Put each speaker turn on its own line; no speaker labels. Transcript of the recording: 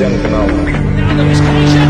Now na ołtarz.